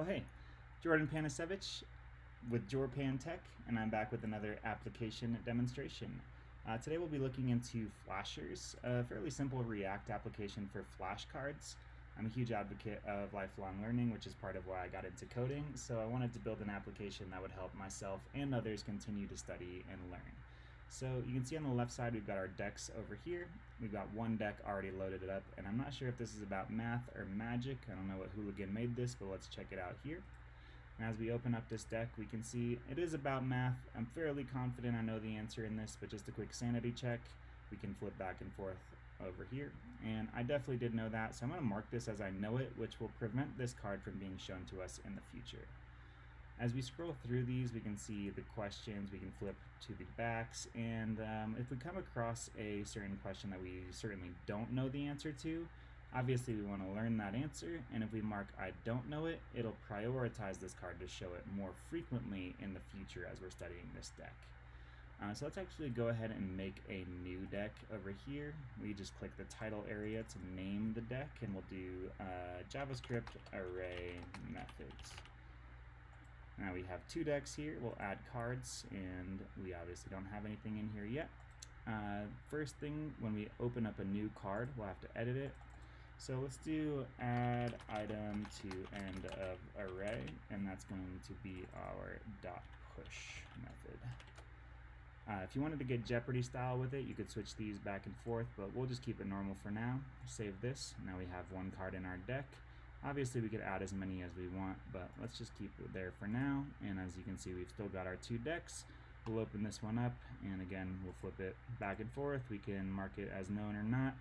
Oh hey, Jordan Panasevich with Jorpan Tech, and I'm back with another application demonstration. Uh, today we'll be looking into flashers, a fairly simple React application for flashcards. I'm a huge advocate of lifelong learning, which is part of why I got into coding, so I wanted to build an application that would help myself and others continue to study and learn. So you can see on the left side we've got our decks over here. We've got one deck already loaded up and I'm not sure if this is about math or magic. I don't know what hooligan made this but let's check it out here. And as we open up this deck we can see it is about math. I'm fairly confident I know the answer in this but just a quick sanity check. We can flip back and forth over here and I definitely did know that so I'm going to mark this as I know it which will prevent this card from being shown to us in the future. As we scroll through these, we can see the questions, we can flip to the backs, and um, if we come across a certain question that we certainly don't know the answer to, obviously we want to learn that answer, and if we mark I don't know it, it'll prioritize this card to show it more frequently in the future as we're studying this deck. Uh, so let's actually go ahead and make a new deck over here. We just click the title area to name the deck, and we'll do uh, JavaScript array methods. Now we have two decks here. We'll add cards, and we obviously don't have anything in here yet. Uh, first thing, when we open up a new card, we'll have to edit it. So let's do add item to end of array, and that's going to be our dot push method. Uh, if you wanted to get Jeopardy style with it, you could switch these back and forth, but we'll just keep it normal for now. Save this. Now we have one card in our deck. Obviously we could add as many as we want, but let's just keep it there for now. And as you can see, we've still got our two decks. We'll open this one up, and again, we'll flip it back and forth. We can mark it as known or not.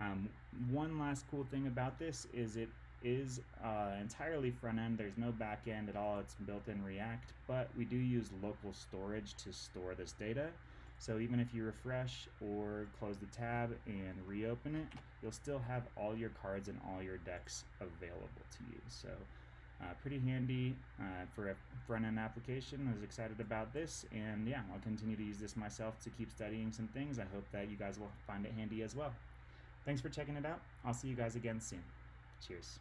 Um, one last cool thing about this is it is uh, entirely front end. There's no back end at all. It's built in React, but we do use local storage to store this data. So even if you refresh or close the tab and reopen it, you'll still have all your cards and all your decks available to you. So uh, pretty handy uh, for a front-end application. I was excited about this, and yeah, I'll continue to use this myself to keep studying some things. I hope that you guys will find it handy as well. Thanks for checking it out. I'll see you guys again soon. Cheers.